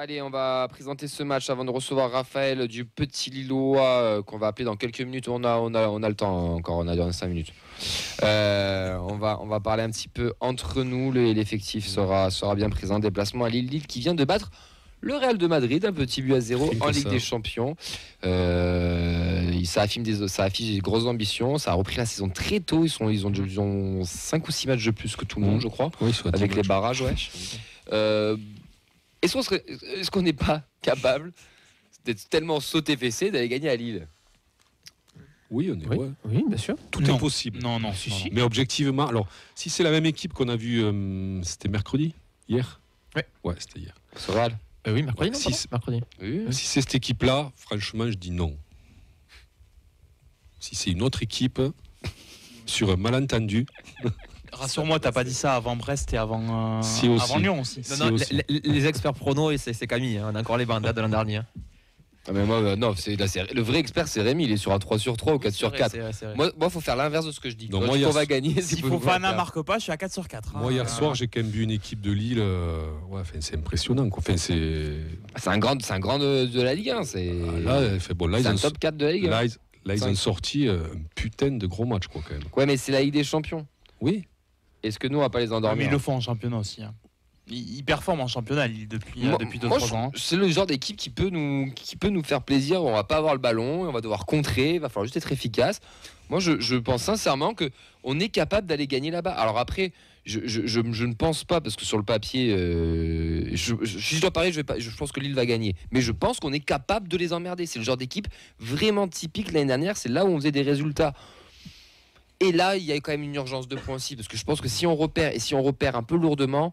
Allez, on va présenter ce match avant de recevoir Raphaël du Petit Lillois euh, qu'on va appeler dans quelques minutes. On a, on a, on a le temps encore, on a dans 5 minutes. Euh, on, va, on va parler un petit peu entre nous. Le- L'effectif sera, sera bien présent. Déplacement à Lille, Lille qui vient de battre le Real de Madrid, un petit but à zéro en Ligue ça. des Champions. Euh, ça, affiche des, ça affiche des grosses ambitions. Ça a repris la saison très tôt. Ils, sont, ils, ont, ils ont 5 ou 6 matchs de plus que tout le monde, Mhm. je crois, Oui, avec les barrages. Ouais. Euh, est-ce qu'on n'est pas capable d'être tellement sauté fessé d'aller gagner à Lille? Oui, on est. Oui, ouais. oui, bien sûr. Tout Non. est possible. Non, non, Si, non, si. Mais objectivement, alors, si c'est la même équipe qu'on a vue, euh, c'était mercredi Hier? Ouais. Ouais, c'était hier. Ce Real Euh, oui, mercredi, Ouais, non, si pardon c'est- mercredi. Oui. Si c'est cette équipe-là, franchement, je dis non. Si c'est une autre équipe, sur un malentendu, Rassure-moi, t'as pas dit ça avant Brest et avant, euh, Si aussi. avant Lyon aussi. Non, Si non, aussi. les, les- les experts pronos, et c'est Camille. hein, on a encore les bandes de l'an dernier. hein. Ah, mais moi, euh, non, le vrai expert, c'est Rémi. Il est sur un 3 sur 3 ou 4 C'est sur vrai, 4. c'est vrai, c'est vrai. Moi, il faut faire l'inverse de ce que je dis. Quand moi, qu'on va gagner. Si Fofana marque pas, je suis à 4 sur 4. moi hier soir, j'ai quand même vu une équipe de Lille. euh, ouais, enfin, c'est impressionnant. Enfin, c'est. C'est un grand, c'est un grand de, de la Ligue 1. C'est Ah, fait bon. Un top 4 de la Ligue 1. là, ils- là, ils ont sorti euh, un putain de gros match, quoi, quand même. Ouais, mais c'est la Ligue des Champions. Oui. Est-ce que nous, on va pas les mais endormir ils le font en championnat aussi. hein. Ils, ils performent en championnat Lille depuis, euh, Moi- depuis moi, 2-3 je- ans. C'est le genre d'équipe qui peut nous qui peut nous faire plaisir. On va pas avoir le ballon, on va devoir contrer, il va falloir juste être efficace. Moi, je, je pense sincèrement que on est capable d'aller gagner là-bas. Alors après, je, je, je- je ne pense pas parce que sur le papier, euh, je, je- si je dois parler, je, vais pas, je pense que Lille va gagner. Mais je pense qu'on est capable de les emmerder. C'est le genre d'équipe vraiment typique l'année dernière. C'est là où on faisait des résultats. Et là, il y a quand même une urgence de points aussi, parce que je pense que si on repère et si on repère un peu lourdement,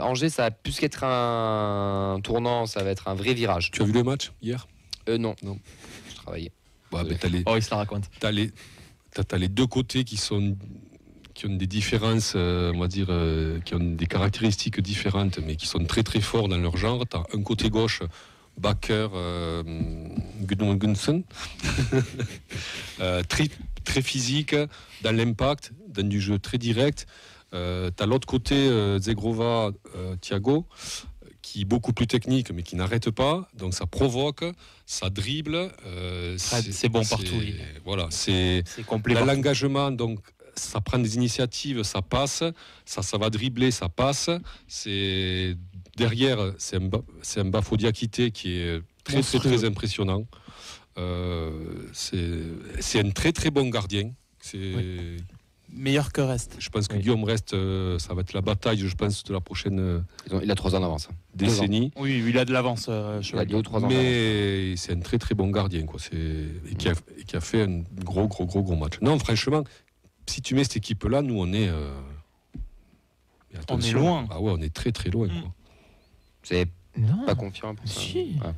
Angers, ça va plus qu'être un tournant, ça va être un vrai virage. Tu as vu le match hier? Euh, non, Non. je travaillais. bah, ben, t'as les, Oh, il se la raconte. t'as les, t'as- t'as les deux côtés qui sont qui ont des différences, euh, on va dire, euh, qui ont des caractéristiques différentes, mais qui sont très très forts dans leur genre. T'as un côté gauche, Bakker, euh, Gudmundsson, Euh, très très physique, dans l'impact, dans du jeu très direct. Euh, t'as l'autre côté, euh, Zegrova, euh, Thiago, qui est beaucoup plus technique, mais qui n'arrête pas. Donc ça provoque, ça dribble. Ah, c'est bon partout. Voilà, c'est l'engagement, donc, ça prend des initiatives, ça passe, ça, ça va dribbler, ça passe. C'est derrière, c'est un, c'est un Bafo Diakité qui est très, très, impressionnant. Euh, c'est c'est un très, très bon gardien. C'est, Meilleur que reste. Je pense que Oui. Guillaume reste, euh, ça va être la bataille, je pense, de la prochaine euh, il a 3 ans d'avance. hein. Ans. décennie. Oui, il a de l'avance. euh, Il a Chevalier. 2 ou 3 ans d'avance. Mais c'est un très très bon gardien quoi. C'est et qui a, et qui a fait un gros gros gros gros match. Non franchement, si tu mets cette équipe là, nous on est euh, mais attention. loin. Ah ouais, on est très très loin. Mm. quoi. C'est Non. pas confiant pour ça. Si. Ouais.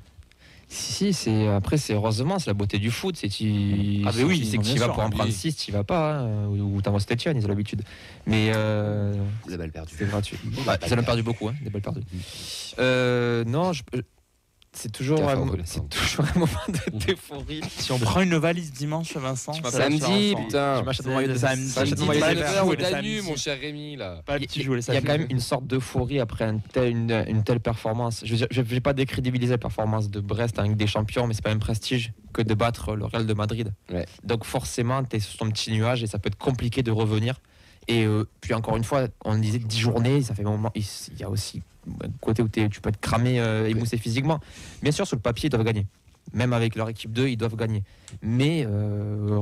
Si, c'est après c'est heureusement c'est la beauté du foot, c'est tu Ah, oui, non, que tu vas pour en oui. prendre 6, tu vas pas hein, ou, t'envoies Stétienne, ils ont l'habitude. Mais euh, La balle perdue. c'est gratuit. Bah, Ils en ont perdu beaucoup, hein, des balles perdues. Euh, non, je- c'est toujours, un, c'est toujours un moment de- d'euphorie. Si on prend une valise dimanche, Vincent, Samedi, putain. Je m'achète mon maillot de- samedi, je m'achète mon cher Rémi, là. Pas petit Il y a quand même une sorte d'euphorie après une, une telle performance. Je ne vais pas décrédibiliser la performance de Brest Ligue des Champions, mais c'est pas un prestige que de battre le Real de Madrid. Ouais. Donc forcément, tu es sur ton petit nuage et ça peut être compliqué de revenir. Et euh, puis encore une fois, on disait 10 journées, ça fait un moment. Il y a aussi un côté où tu peux être cramé, euh, émoussé physiquement. Bien sûr, sur le papier, ils doivent gagner. Même avec leur équipe 2, ils doivent gagner. Mais euh,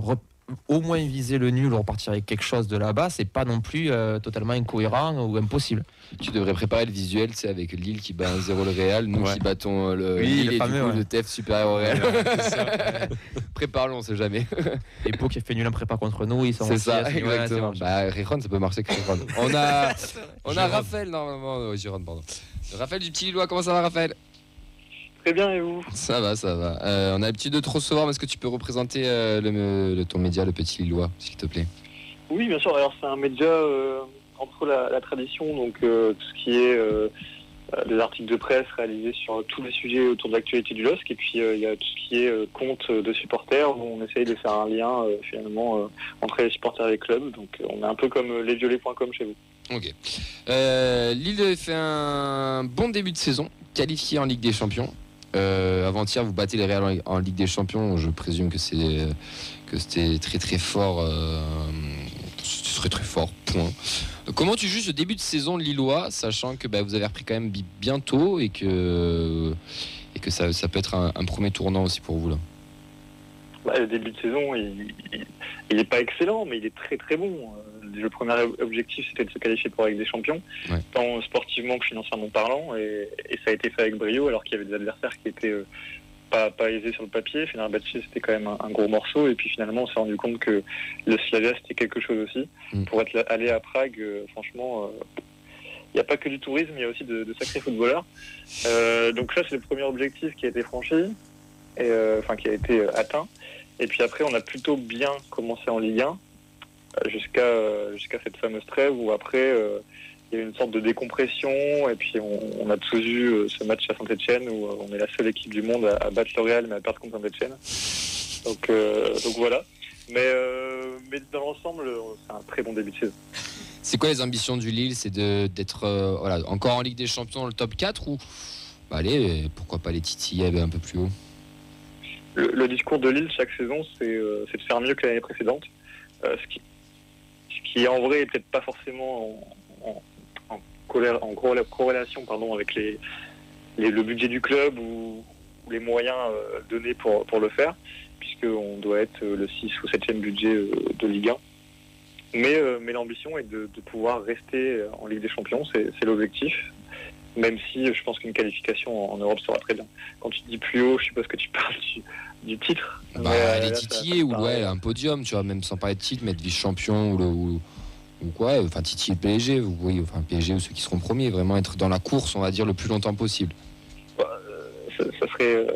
au moins viser le nul repartir avec quelque chose de là-bas, c'est pas non plus euh, totalement incohérent ou impossible. Tu devrais préparer le visuel, c'est avec Lille qui bat 1-0 le Real, nous Ouais. qui battons euh, le Oui, Lille le et fameux, du coup ouais. le TEF supérieur au Real. Prépare-le, on sait jamais. Et Pau qui a fait nul en prépa contre nous, ils sont C'est ça, ce exactement. Bah, Riron, ça peut marcher que Riron. On a, on a. Raphaël normalement. Ouais, Jérôme, pardon. Raphaël du Petit Lillois, comment ça va, Raphaël? Très bien, et vous? Ça va, ça va. Euh, on a l'habitude de te recevoir, mais est-ce que tu peux représenter euh, le, le- ton média, le Petit Lillois, s'il te plaît? Oui, bien sûr. Alors, c'est un média euh, entre la, la tradition, donc tout ce qui est des articles de presse réalisés sur tous les sujets autour de l'actualité du LOSC, et puis il y a tout ce qui est compte de supporters, où on essaye de faire un lien finalement entre les supporters et les clubs. Donc, on est un peu comme lesviolets.com chez vous. Ok. Lille fait un bon début de saison. qualifié en Ligue des Champions. Euh, Avant-hier, vous battez les Real en, Ligue des Champions. Je présume que c'était très très fort. Euh. Comment tu juges ce début de saison lillois, sachant que bah, vous avez repris quand même bi- bientôt et que ça peut être un, un premier tournant aussi pour vous là? Bah, le début de saison, il, il- il est pas excellent, mais il est très très bon. Euh, Le premier objectif, c'était de se qualifier pour Ligue des Champions, Ouais. tant sportivement que financièrement parlant, et, et ça a été fait avec brio, alors qu'il y avait des adversaires qui étaient euh, pas, pas aisés sur le papier. Fenerbahçe, c'était quand même un, un gros morceau, et puis finalement, on s'est rendu compte que le Slavia, c'était quelque chose aussi. Mm. Pour être allé à Prague, euh, franchement, euh, il n'y a pas que du tourisme, il y a aussi de, de sacrés footballeurs. Euh, donc ça, c'est le premier objectif qui a été franchi, et, euh, enfin qui a été atteint. Et puis après, on a plutôt bien commencé en Ligue 1 euh, jusqu'à euh, jusqu'à cette fameuse trêve où après euh, il y a eu une sorte de décompression et puis on, a tous euh, ce match à Saint-Etienne où on est la seule équipe du monde à, battre le mais à perdre contre Saint-Etienne. Donc, donc voilà. Mais, mais dans l'ensemble, c'est un très bon début de saison. C'est quoi les ambitions du Lille? C'est d'être voilà, encore en Ligue des Champions le top 4 ou bah, allez, pourquoi pas les titiller un peu plus haut? Le, discours de Lille chaque saison, c'est euh, de faire mieux que l'année précédente. Euh, ce, qui, ce qui en vrai est peut-être pas forcément en, corrélation pardon, avec le budget du club ou, les moyens euh, donnés pour, le faire, puisqu'on doit être le 6 ou 7e budget de Ligue 1. Mais, l'ambition est de, pouvoir rester en Ligue des Champions, c'est l'objectif. Même si euh, je pense qu'une qualification en, Europe sera très bien. Quand tu dis plus haut, je suppose que tu parles du, du titre. bah, Mais, euh, Les là, ou ouais, un podium, tu vois, même sans parler de titre, mettre vice-champion ou, le- ou, ou quoi, enfin titiller le PSG, vous voyez, enfin PSG ou ceux qui seront premiers, vraiment être dans la course, on va dire, le plus longtemps possible. Bah, euh, ça, ça serait, euh,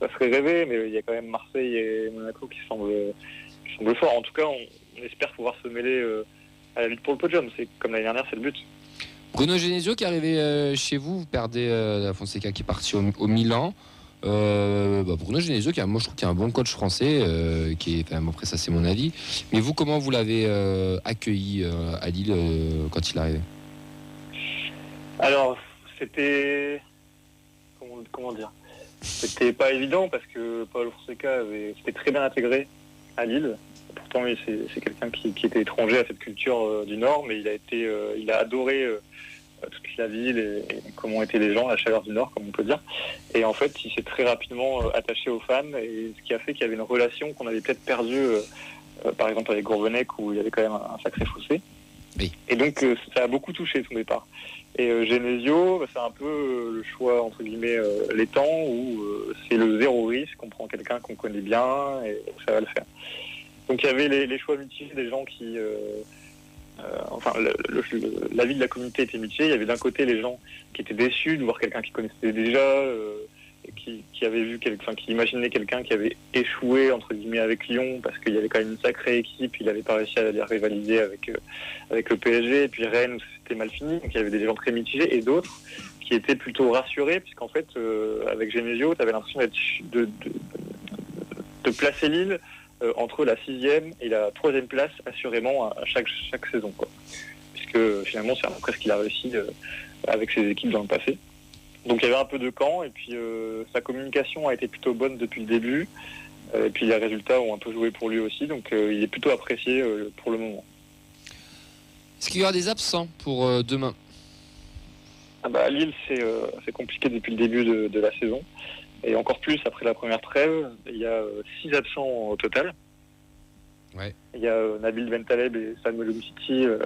ça serait rêvé, mais il y a quand même Marseille et Monaco qui semblent, qui semblent forts. En tout cas, on, on espère pouvoir se mêler euh, à la lutte pour le podium. C'est comme l'année dernière, c'est le but. Bruno Genesio qui est arrivé euh, chez vous, vous perdez euh, Fonseca qui est parti au, Milan. Euh, bah, Bruno Genesio, qui un- moi je trouve qu'il est un bon coach français, qui est, après ça c'est mon avis. Mais vous, comment vous l'avez accueilli à Lille quand il est arrivé? Alors, c'était. Comment, comment dire? C'était pas évident parce que Paul Fonseca avait- s'était très bien intégré à Lille. Pourtant, oui, c'est quelqu'un qui, qui était étranger à cette culture euh, du Nord, mais il a, été, euh, il a adoré euh, toute la ville et, et comment étaient les gens, la chaleur du Nord, comme on peut dire. Et en fait, il s'est très rapidement attaché aux fans, et ce qui a fait qu'il y avait une relation qu'on avait peut-être perdue, euh, par exemple avec Gourvenec, où il y avait quand même un, un sacré fossé. Oui. Et donc, euh, ça a beaucoup touché son départ. Et euh, Genesio, bah, c'est un peu le choix, entre guillemets, les temps, où c'est le zéro risque, on prend quelqu'un qu'on connaît bien, et ça va le faire. Donc il y avait les, choix mitigés des gens qui... euh, euh, enfin, l'avis de la communauté était mitigé. Il y avait d'un côté les gens qui étaient déçus de voir quelqu'un qui connaissait déjà, euh, qui, avait vu qui imaginait quelqu'un qui avait échoué entre guillemets avec Lyon parce qu'il y avait quand même une sacrée équipe, il n'avait pas réussi à les rivaliser avec avec le PSG, et puis Rennes où c'était mal fini. Donc il y avait des gens très mitigés et d'autres qui étaient plutôt rassurés puisqu'en fait avec Genesio, tu avais l'impression de, de, de placer Lille euh, entre la sixième et la troisième place assurément à, à chaque chaque saison quoi. Puisque finalement c'est après ce qu'il a réussi euh, avec ses équipes dans le passé. Donc il y avait un peu de camp et puis euh, sa communication a été plutôt bonne depuis le début. Et puis les résultats ont un peu joué pour lui aussi, donc il est plutôt apprécié pour le moment. Est-ce qu'il y aura des absents pour demain? Ah bah, à Lille, c'est c'est compliqué depuis le début de, de la saison. Et encore plus après la première trêve. Il y a euh, six absents au total. Ouais. Il y a euh, Nabil Bentaleb et Samuel Umtiti, euh,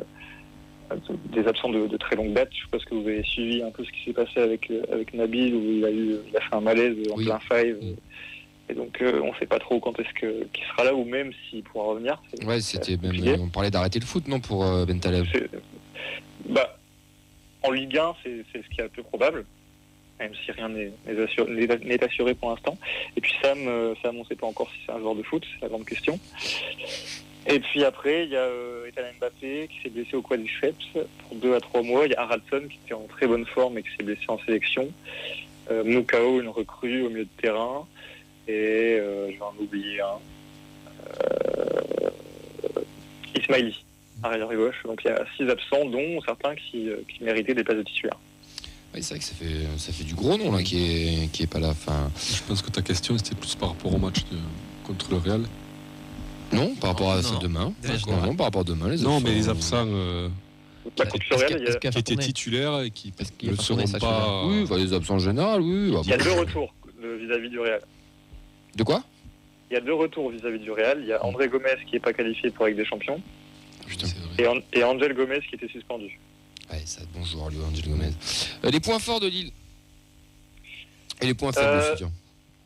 des absents de, de très longue date. Je suppose que vous avez suivi un peu ce qui s'est passé avec, avec Nabil, où il a, eu, il a fait un malaise en Oui. plein five. Mm. Et donc euh, on ne sait pas trop quand est-ce qu'il sera là, ou même s'il pourra revenir. Ouais, c'était même. On parlait d'arrêter le foot, non, pour euh, Bentaleb bah, en Ligue 1, c'est c'est ce qui est le plus probable, même si rien n'est n'est assur- n'est- n'est assuré pour l'instant. Et puis Sam, euh, Sam on ne sait pas encore si c'est un joueur de foot, c'est la grande question. Et puis après, il y a euh, Mbappé qui s'est blessé au quadriceps pour deux à trois mois. Il y a Haraldson qui était en très bonne forme et qui s'est blessé en sélection. Euh, une recrue au milieu de terrain. Et euh, je vais en oublier un. Euh, Ismaili, arrière gauche. Donc il y a six absents, dont certains qui, euh, qui méritaient des places de titulaires. Oui, c'est vrai que ça fait, ça fait du gros nom là qui est, qui est pas là. Enfin, Je pense que ta question c'était plus par rapport au match de- contre le Real. non, par rapport à Non, ça non. demain. Non, non, par rapport à demain, les Non, absents. mais les absents euh, Bah, contre le Real, il y a- Est-ce qu'il qui a étaient titulaires et qui Parce qu'il ne seront pas. Oui, enfin, les absents en général, oui. bah, il y a bon. deux retours de- vis-à-vis du Real. De quoi? Il y a deux retours vis-à-vis du Real. Il y a André Gomez qui n'est pas qualifié pour Ligue des Champions Putain. Et Angel Gomez qui était suspendu. Ouais, ça, bonjour, lui, Angel Gomez. Euh, les points forts de Lille. Et les points faibles Euh, aussi, tiens.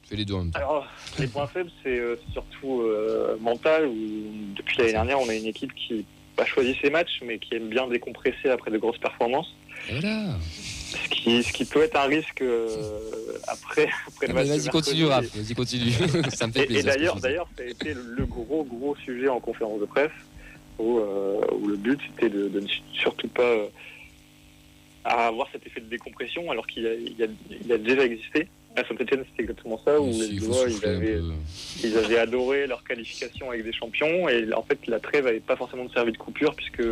Fais les deux en même temps. Alors, les points faibles, c'est euh, surtout euh, mental. Où, depuis l'année dernière, on a une équipe qui a choisi ses matchs, mais qui aime bien décompresser après de grosses performances. Et voilà. Ce qui, ce qui peut être un risque après, après le Ah, match. Vas-y, continue. Raph. Vas-y, continue. ça me fait Et, plaisir. et dis. d'ailleurs, ça a été le gros, gros sujet en conférence de presse, où, euh, où le but c'était de, de ne surtout pas euh, avoir cet effet de décompression, alors qu'il a, déjà existé. À Saint-Etienne, c'était exactement ça, où les Lillois, ils avaient, peu. ils avaient adoré leur qualification avec des champions, et en fait, la trêve n'avait pas forcément servi de coupure, puisque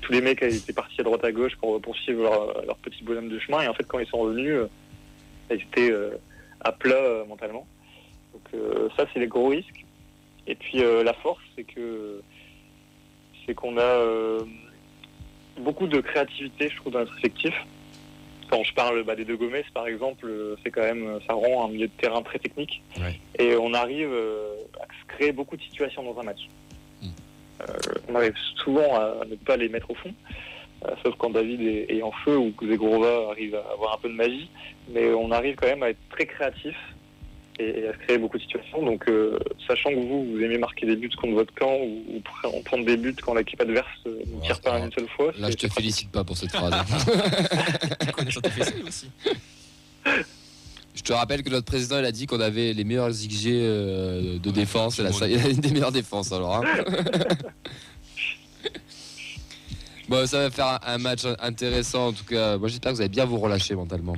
tous les mecs étaient partis à droite à gauche pour poursuivre leur, leur petit bonhomme de chemin, et en fait, quand ils sont revenus, euh, ils étaient à plat mentalement. Donc ça, c'est les gros risques. Et puis la force, c'est que c'est qu'on a euh, beaucoup de créativité, je trouve, dans notre effectif. Quand je parle bah, des deux Gomez, par exemple, euh, c'est quand même, ça rend un milieu de terrain très technique. Ouais. Et on arrive euh, à se créer beaucoup de situations dans un match. Mm. Euh, on arrive souvent à ne pas les mettre au fond, sauf quand David est, est en feu ou que Zegrova arrive à avoir un peu de magie. Mais on arrive quand même à être très créatif et, et à se créer beaucoup de situations. Donc, euh, sachant que vous, vous aimez marquer des buts contre votre camp ou, ou pr- prendre des buts quand l'équipe adverse euh, ne tire pas une seule fois. Là, je te félicite pas pour cette phrase. Aussi. Je te rappelle que notre président il a dit qu'on avait les meilleurs XG euh, de défense. Et il a une des meilleures défenses alors. hein. bon, ça va faire un, match intéressant en tout cas. Moi j'espère que vous allez bien vous relâcher mentalement.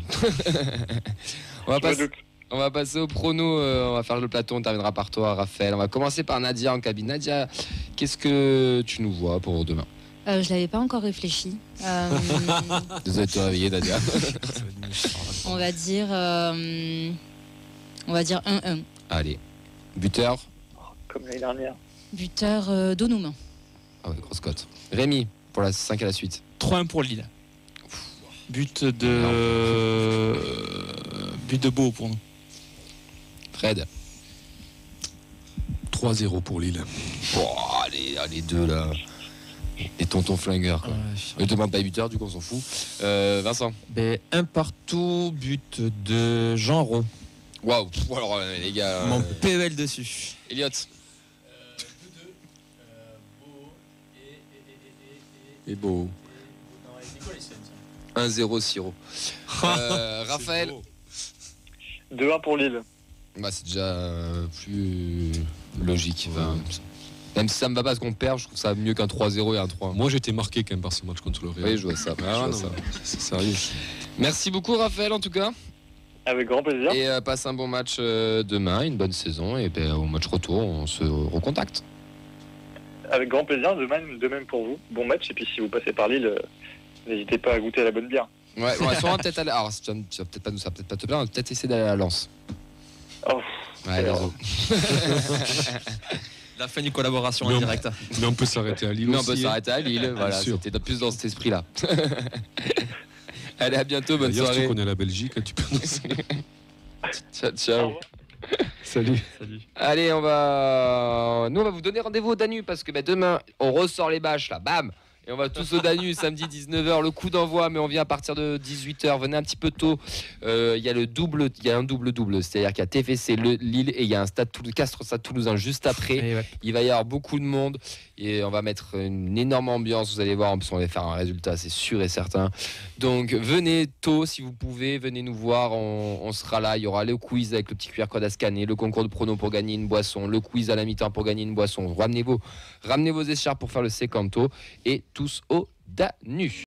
on, va passer. On va passer au prono. euh, on va faire le plateau. On terminera par toi, Raphaël. On va commencer par Nadia en cabine. Nadia, qu'est-ce que tu nous vois pour demain Euh, je l'avais pas encore réfléchi. Euh, Désolé de te réveiller, Nadia. on va dire, euh, on va dire 1-1. Allez, buteur. Comme l'année dernière. Buteur euh, Donoum. Ah ouais, grosse cote. Rémi pour la 5 à la suite. 3-1 pour Lille. But de. But de Beau pour nous. Fred. 3-0 pour Lille. Oh, allez, allez, deux là. Et tonton flingueur. Quoi. Ne demande pas les buteurs, du coup on s'en fout. Euh, Vincent. Ben, un partout, but de Jean Ron. Waouh. Alors euh, les gars. Mon euh, PEL dessus. Elliot. Et beau. 1-0 Siro. Euh, Raphaël. 2-1 pour Lille. Bah, c'est déjà euh, plus logique. Enfin, même si ça me va pas ce qu'on perd, je trouve ça mieux qu'un 3-0 et un 3. Moi j'étais marqué quand même par ce match contre le Real. Oui, je vois ça. Ah, je vois non, ça. C'est sérieux. Merci beaucoup Raphaël en tout cas. Avec grand plaisir. Et euh, passe un bon match euh, demain, une bonne saison. Et ben, au match retour, on se recontacte. Avec grand plaisir, de même, de même pour vous. Bon match. Et puis si vous passez par Lille, euh, n'hésitez pas à goûter à la bonne bière. Ouais, on va sûrement peut-être aller. Alors, vas peut-être pas ça peut-être pas te plaire, on va peut-être essayer d'aller à la Lance. Oh, Ouais, Alors. désolé. La fin d'une collaboration en on- direct. Mais on peut s'arrêter à Lille Mais on aussi. peut hein. s'arrêter à Lille. Voilà, sûr. c'était plus dans cet esprit-là. Allez, à bientôt, bonne D'ailleurs, tu soirée. connais la Belgique, tu peux nous... Ciao, ciao. revoir. Salut. Allez, on va. Nous, on va vous donner rendez-vous au Danu parce que bah, demain, on ressort les bâches là, bam! Et on va tous au Danu samedi 19h, le coup d'envoi, mais on vient à partir de 18h. Venez un petit peu tôt. Euh, Il y a le double, il y a un double-double, c'est-à-dire qu'il y a TFC, le, Lille et il y a un stade Toulouse, Castres Stade Toulousain juste après. Ouais. Il va y avoir beaucoup de monde et on va mettre une énorme ambiance. Vous allez voir, en plus, on va faire un résultat, c'est sûr et certain. Donc venez tôt si vous pouvez, venez nous voir. On, on sera là. Il y aura le quiz avec le petit QR code à scanner, le concours de pronos pour gagner une boisson, le quiz à la mi-temps pour gagner une boisson. Ramenez vos, ramenez vos écharpes pour faire le sécanto et tous au Danu.